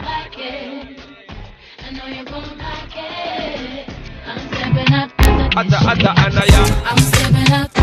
I know you gon' pack it. I'm stepping up. I'm stepping up.